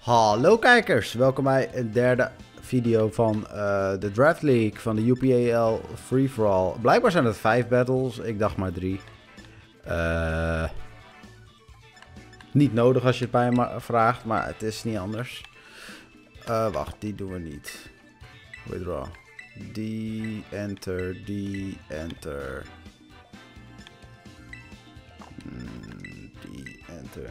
Hallo kijkers, welkom bij een derde video van eh, de Draft League van de UPAL Free For All. Blijkbaar zijn het vijf battles, ik dacht maar drie. Eh, niet nodig als je het bij me vraagt, maar het is niet anders. Eh, wacht, die doen we niet. Withdraw. Die, enter, die, enter. Hmm, die, enter.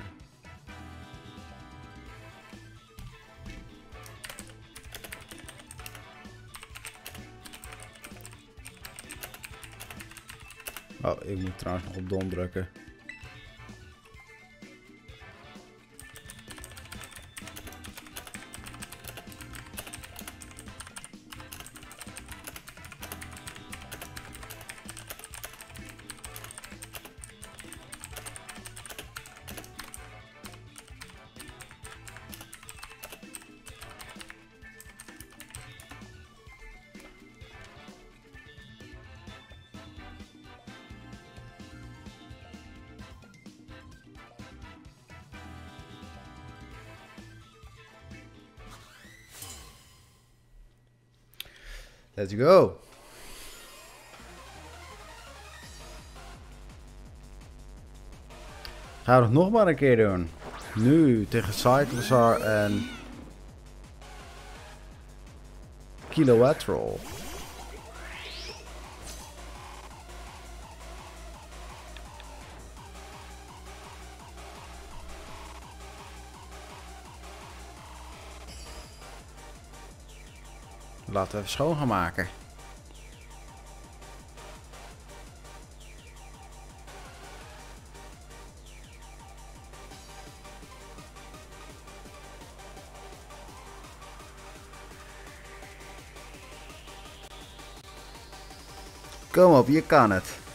Oh, ik moet trouwens nog op don drukken. Let's go. Gaan we het nog maar een keer doen. Nu tegen Cyclozar en Kilowatrol. Laten we even schoon gaan maken. Kom op, je kan het.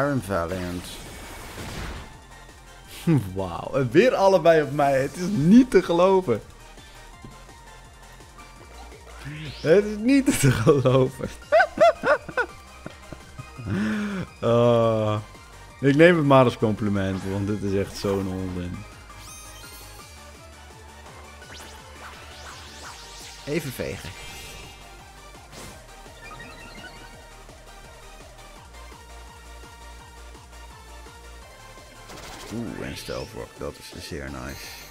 Iron Valiant. Wauw, en weer allebei op mij. Het is niet te geloven. Het is niet te geloven. Ah, ik neem het maar als compliment, want dit is echt zo'n onzin. Even vegen. Oeh, en Stealthrock, dat is zeer nice.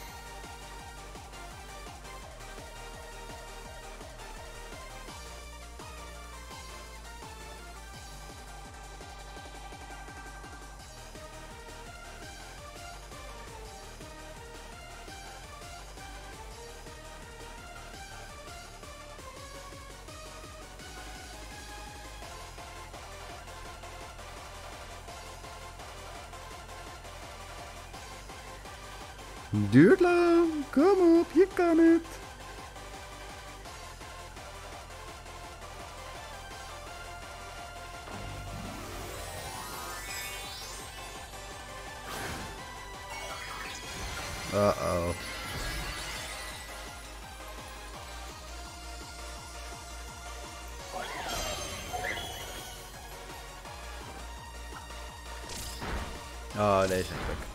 Duurt lang. Kom op, je kan het. Uh-oh. Oh, deze heb ik.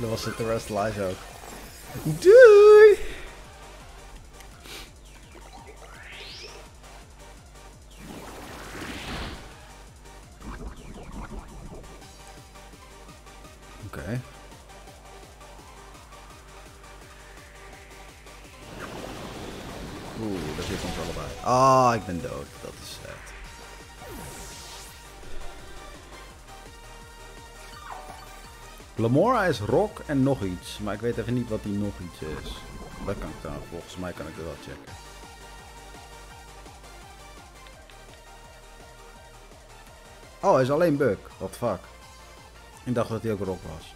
Dat was het de rest live ook. Doei! Oké. Okay. Oeh, daar zit ons allebei. Ah, oh, ik ben dood. Lamora is rock en nog iets. Maar ik weet even niet wat die nog iets is. Dat kan ik dan. Volgens mij kan ik er wel checken. Oh, hij is alleen bug. What fuck. Ik dacht dat hij ook rock was.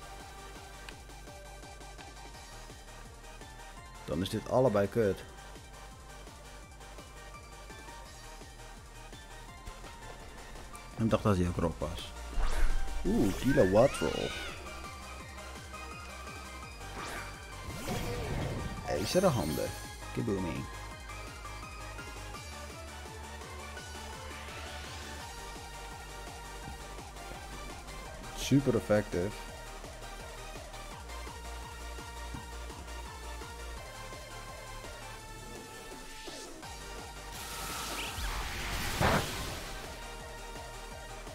Dan is dit allebei kut. Ik dacht dat hij ook rock was. Oeh, kilowatt roll. IJzeren handen. Kabooming. Super effective.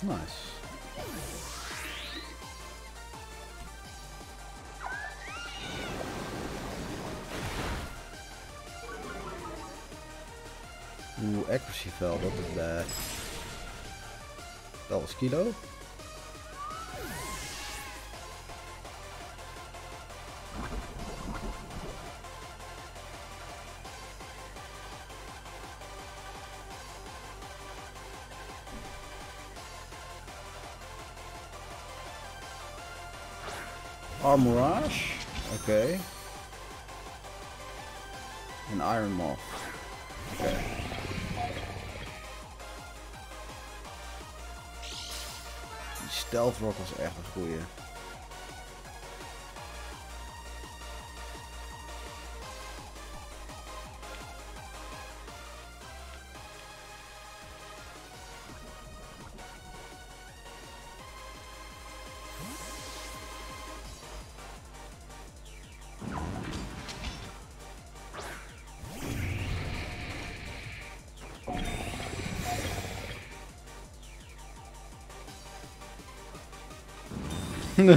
Nice. Accuracy eh, wel, dat is bad. Dat was kilo. Armorage. Okay. En Iron Moth. Okay. Stealth was echt een goeie.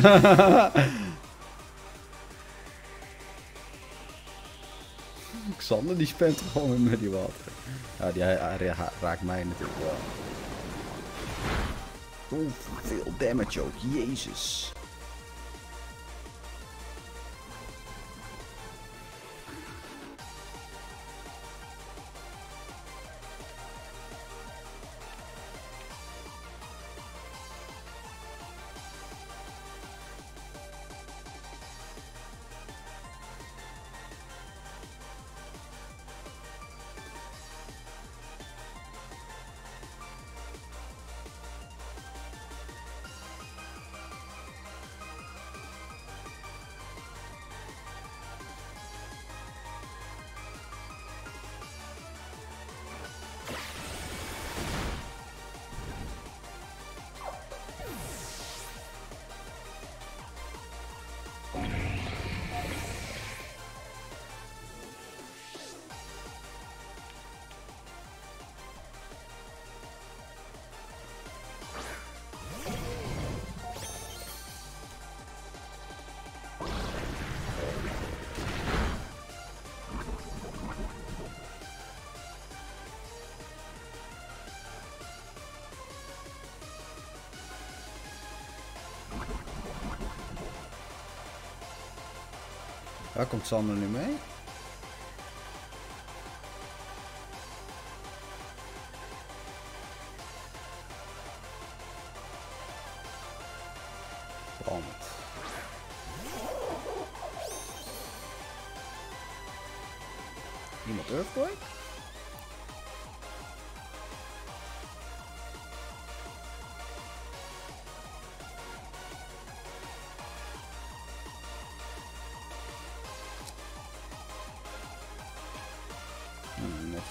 Xander die spent gewoon met die water. Ja, die raakt mij natuurlijk wel. Oeh, veel damage ook. Jezus. Waar komt Sander nu mee?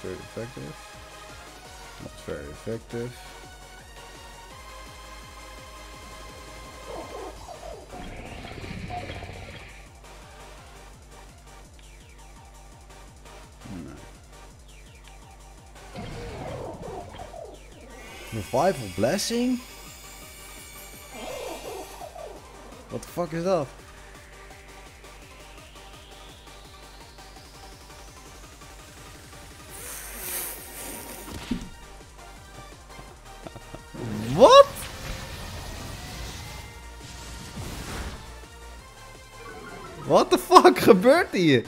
Very effective. Not very effective. Revival Blessing? What the fuck is that? What the fuck gebeurt hier?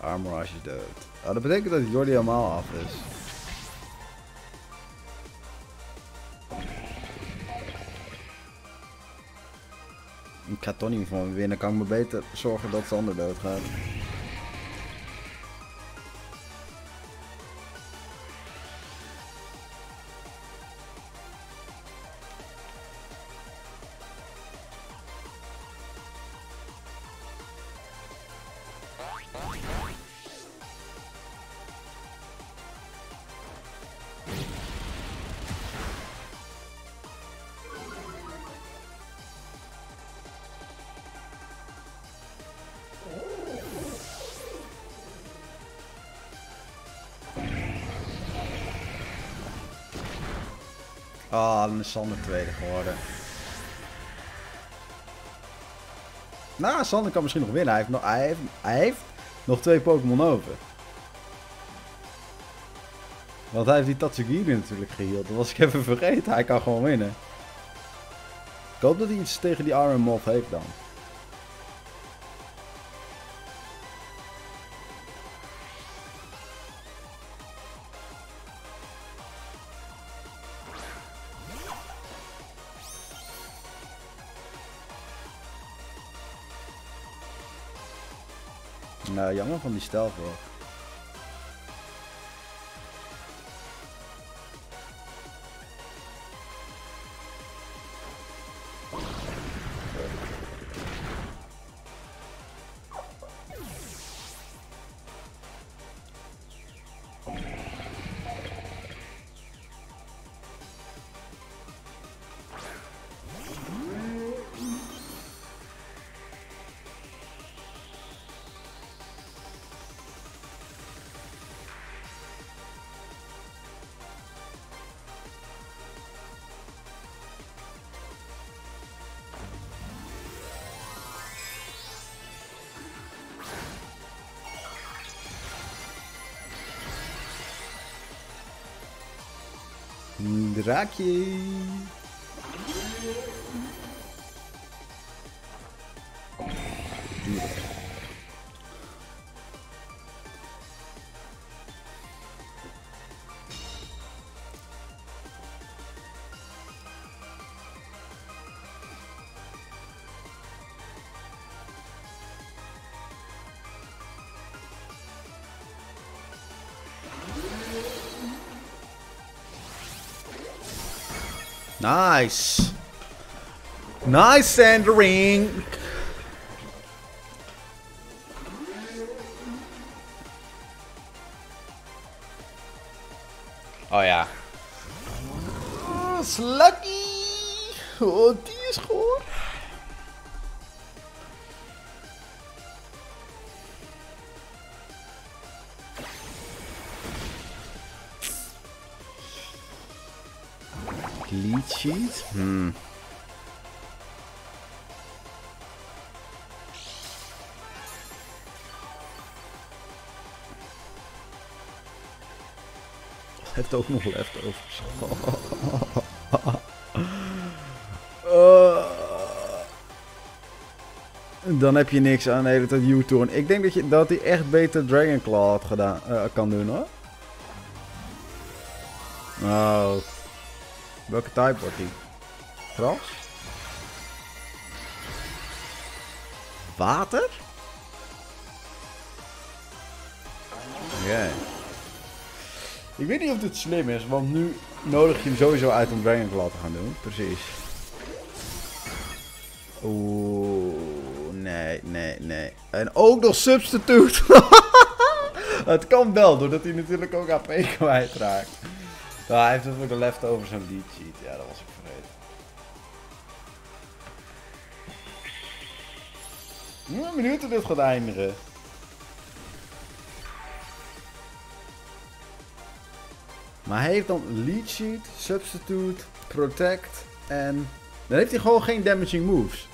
armor als je dood. Oh, dat betekent dat Jordi helemaal af is. Ga toch niet van winnen. Kan ik me beter zorgen dat Sander doodgaat. Ah, dan is Sander tweede geworden. Nou, Sander kan misschien nog winnen. Hij heeft nog, hij heeft, hij heeft nog twee Pokémon over. Want hij heeft die Tatsugiri natuurlijk geheeld. Dat was ik even vergeten. Hij kan gewoon winnen. Ik hoop dat hij iets tegen die Iron Moth heeft dan. Jammer van die stealth rock. Draakje. Nice. Nice, Sandering. Oh yeah. Oh, Sluggy. Oh, die Sheet? Hmm. Heeft ook nog leftovers. Uh, dan heb je niks aan de hele tijd U-turn. Ik denk dat, je, dat hij echt beter Dragon Claw had gedaan, uh, kan doen hoor. Oh. Welke type wordt die? Gras? Water? Oké. Ik weet niet of dit slim is, want nu nodig je hem sowieso uit om Dragon te gaan doen. Precies. Oeh, nee, nee, nee. En ook nog substitute. Het kan wel, doordat hij natuurlijk ook AP kwijtraakt. Ja, hij heeft natuurlijk de leftovers en lead sheet. Ja, dat was ik vergeten. Ik ben benieuwd dit gaat eindigen. Maar hij heeft dan lead sheet, substitute, protect en... Dan heeft hij gewoon geen damaging moves.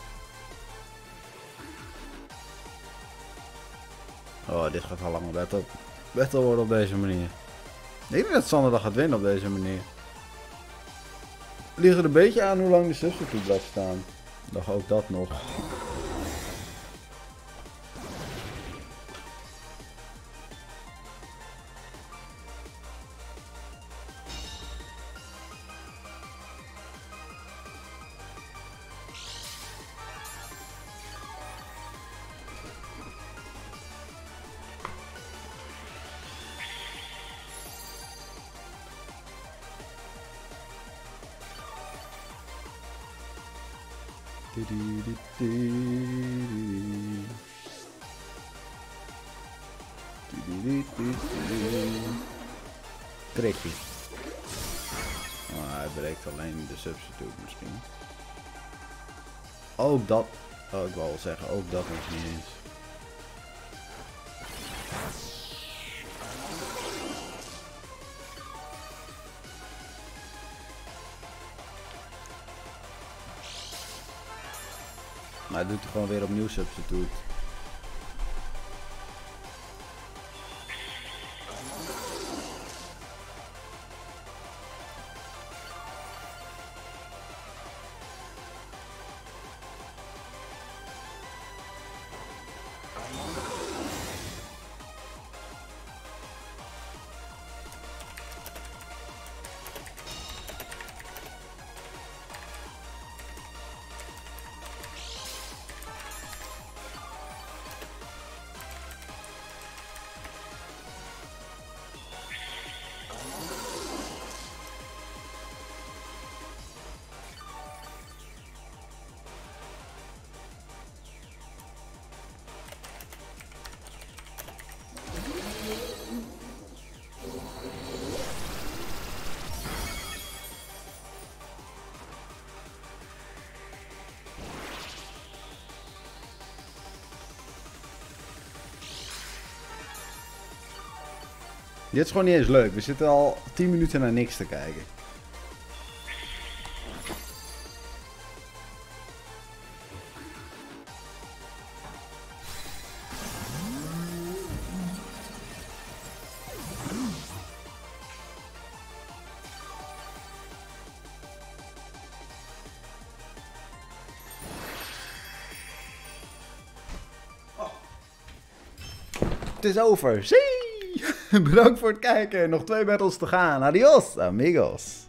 Oh, dit gaat al langer battle, battle worden op deze manier. Ik denk dat Sander dat gaat winnen op deze manier. Ligt er een beetje aan hoe lang de substitute blijft staan. Nog ook dat nog. Krikkie. Oh, hij breekt alleen de substitute misschien. Ook dat. Oh, ik wou wel zeggen, ook dat nog niet eens. Maar hij doet er gewoon weer opnieuw substitute. Dit is gewoon niet eens leuk. We zitten al 10 minuten naar niks te kijken. Het is over. Zie! Bedankt voor het kijken. Nog twee battles te gaan. Adios, amigos.